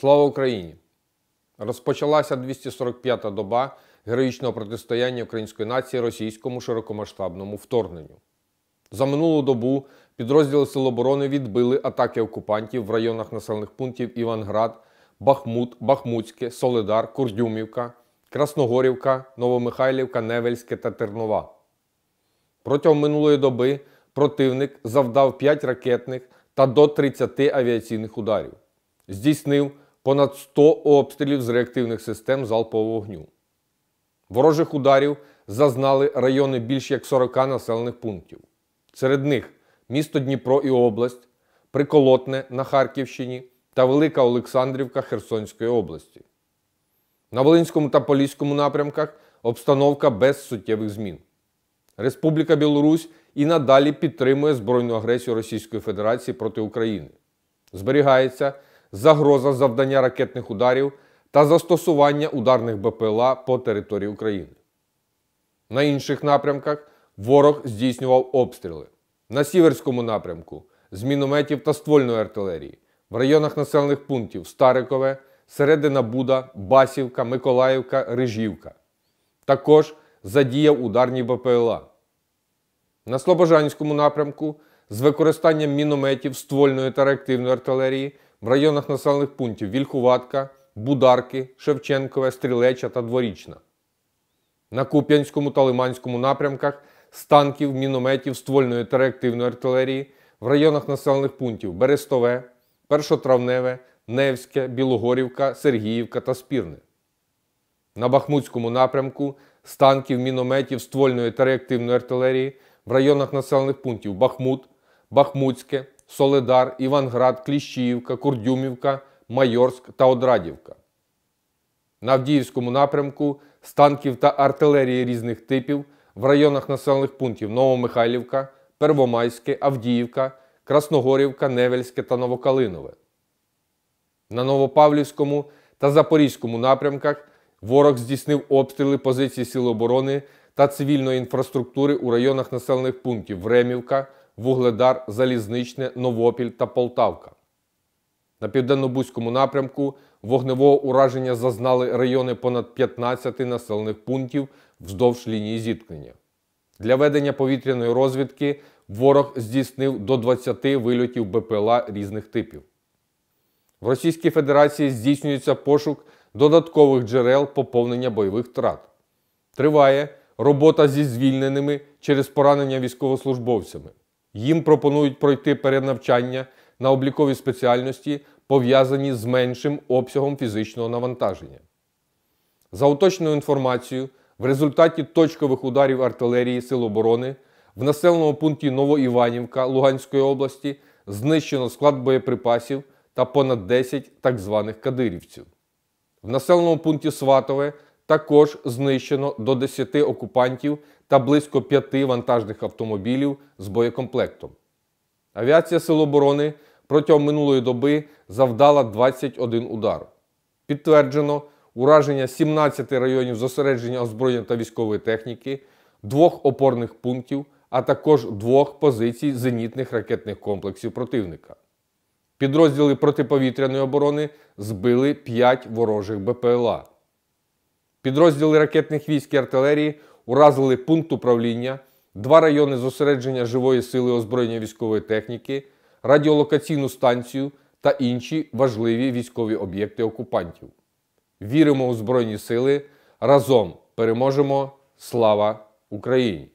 Слава Україні! Розпочалася 245-та доба героїчного протистояння української нації російському широкомасштабному вторгненню. За минулу добу підрозділи Сил оборони відбили атаки окупантів в районах населених пунктів Іванград, Бахмут, Бахмутське, Солидар, Курдюмівка, Красногорівка, Новомихайлівка, Невельське та Тернова. Протягом минулої доби противник завдав 5 ракетних та до 30 авіаційних ударів. Здійснив понад 100 обстрілів з реактивних систем залпового вогню. Ворожих ударів зазнали райони більш як 40 населених пунктів. Серед них місто Дніпро і область, Приколотне на Харківщині та Велика Олександрівка Херсонської області. На Волинському та Поліському напрямках обстановка без суттєвих змін. Республіка Білорусь і надалі підтримує збройну агресію Російської Федерації проти України. Зберігається загроза завдання ракетних ударів та застосування ударних БПЛА по території України. На інших напрямках ворог здійснював обстріли. На Сіверському напрямку з мінометів та ствольної артилерії, в районах населених пунктів Старикове, Середина Буда, Басівка, Миколаївка, Рижівка. Також задіяв ударні БПЛА. На Слобожанському напрямку з використанням мінометів, ствольної та реактивної артилерії в районах населених пунктів Вільхуватка, Бударки, Шевченкове, Стрілеча та Дворічна. На Куп'янському та Лиманському напрямках з танків, мінометів, ствольної та реактивної артилерії в районах населених пунктів Берестове, Першотравневе, Невське, Білогорівка, Сергіївка та Спірне. На Бахмутському напрямку з танків, мінометів, ствольної та реактивної артилерії в районах населених пунктів Бахмут, Бахмутське, Соледар, Іванград, Кліщіївка, Курдюмівка, Майорськ та Одрадівка. На Авдіївському напрямку з танків та артилерії різних типів в районах населених пунктів Новомихайлівка, Первомайське, Авдіївка, Красногорівка, Невельське та Новокалинове. На Новопавлівському та Запорізькому напрямках ворог здійснив обстріли позицій Сил оборони та цивільної інфраструктури у районах населених пунктів Времівка, Вугледар, Залізничне, Новопіль та Полтавка. На південно-бузькому напрямку вогневого ураження зазнали райони понад 15 населених пунктів вздовж лінії зіткнення. Для ведення повітряної розвідки ворог здійснив до 20 вильотів БПЛА різних типів. В Російській Федерації здійснюється пошук додаткових джерел поповнення бойових втрат. Триває робота зі звільненими через поранення військовослужбовцями. Їм пропонують пройти перенавчання на облікові спеціальності, пов'язані з меншим обсягом фізичного навантаження. За уточненою інформацією, в результаті точкових ударів артилерії Сил оборони в населеному пункті Новоіванівка Луганської області знищено склад боєприпасів та понад 10 так званих кадирівців. В населеному пункті Сватове також знищено до 10 окупантів та близько 5 вантажних автомобілів з боєкомплектом. Авіація Сил оборони протягом минулої доби завдала 21 удар. Підтверджено ураження 17 районів зосередження озброєння та військової техніки, двох опорних пунктів, а також двох позицій зенітних ракетних комплексів противника. Підрозділи протиповітряної оборони збили 5 ворожих БПЛА. Підрозділи ракетних військ і артилерії уразили пункт управління, два райони зосередження живої сили озброєння військової техніки, радіолокаційну станцію та інші важливі військові об'єкти окупантів. Віримо у Збройні Сили. Разом переможемо! Слава Україні!